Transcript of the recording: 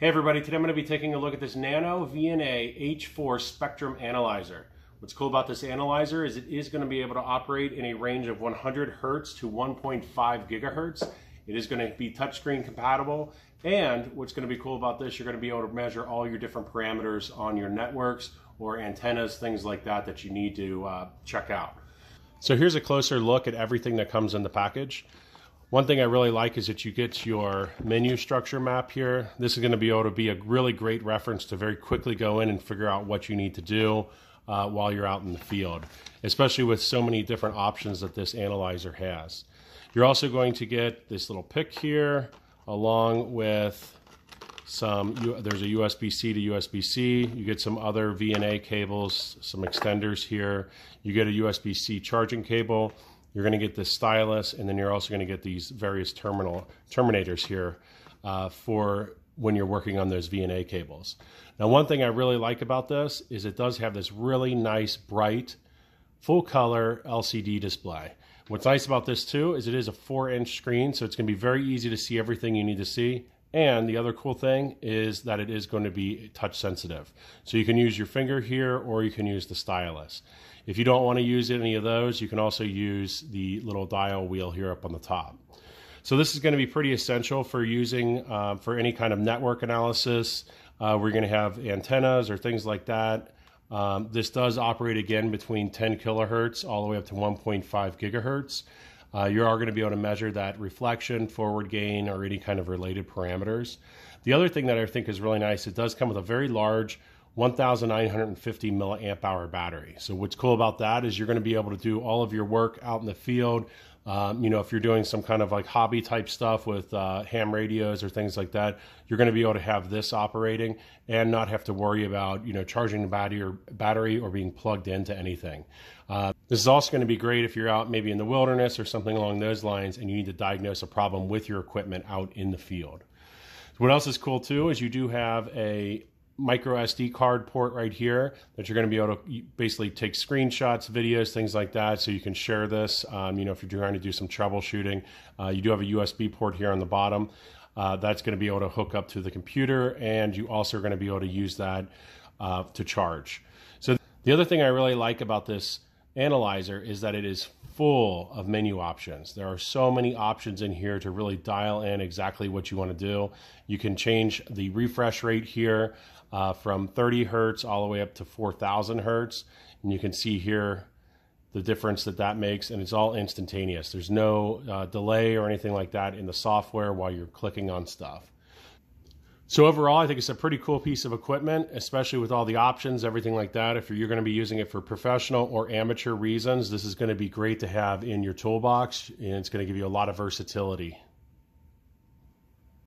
Hey everybody, today I'm going to be taking a look at this Nano VNA H4 Spectrum Analyzer. What's cool about this analyzer is it is going to be able to operate in a range of 100 hertz to 1.5 gigahertz. It is going to be touchscreen compatible and what's going to be cool about this, you're going to be able to measure all your different parameters on your networks or antennas, things like that that you need to uh, check out. So here's a closer look at everything that comes in the package. One thing I really like is that you get your menu structure map here. This is going to be able to be a really great reference to very quickly go in and figure out what you need to do uh, while you're out in the field, especially with so many different options that this analyzer has. You're also going to get this little pick here along with some, there's a USB-C to USB-C. You get some other VNA cables, some extenders here. You get a USB-C charging cable you're going to get this stylus, and then you're also going to get these various terminal terminators here uh, for when you're working on those VNA cables. Now, one thing I really like about this is it does have this really nice, bright, full color LCD display. What's nice about this too is it is a four inch screen, so it's going to be very easy to see everything you need to see. And the other cool thing is that it is going to be touch sensitive. So you can use your finger here or you can use the stylus. If you don't want to use any of those, you can also use the little dial wheel here up on the top. So this is going to be pretty essential for using uh, for any kind of network analysis. Uh, we're going to have antennas or things like that. Um, this does operate again between 10 kilohertz all the way up to 1.5 gigahertz. Uh, you are going to be able to measure that reflection, forward gain, or any kind of related parameters. The other thing that I think is really nice, it does come with a very large 1950 milliamp hour battery. So what's cool about that is you're going to be able to do all of your work out in the field. Um, you know, if you're doing some kind of like hobby type stuff with uh, ham radios or things like that, you're going to be able to have this operating and not have to worry about you know charging the battery or battery or being plugged into anything. Uh, this is also going to be great if you're out maybe in the wilderness or something along those lines and you need to diagnose a problem with your equipment out in the field. What else is cool too is you do have a micro SD card port right here that you're going to be able to basically take screenshots, videos, things like that. So you can share this. Um, you know, if you're trying to do some troubleshooting, uh, you do have a USB port here on the bottom. Uh, that's going to be able to hook up to the computer, and you also are going to be able to use that uh, to charge. So the other thing I really like about this analyzer is that it is full of menu options. There are so many options in here to really dial in exactly what you want to do. You can change the refresh rate here uh, from 30 hertz all the way up to 4,000 hertz. And you can see here the difference that that makes, and it's all instantaneous. There's no uh, delay or anything like that in the software while you're clicking on stuff. So overall, I think it's a pretty cool piece of equipment, especially with all the options, everything like that. If you're going to be using it for professional or amateur reasons, this is going to be great to have in your toolbox, and it's going to give you a lot of versatility.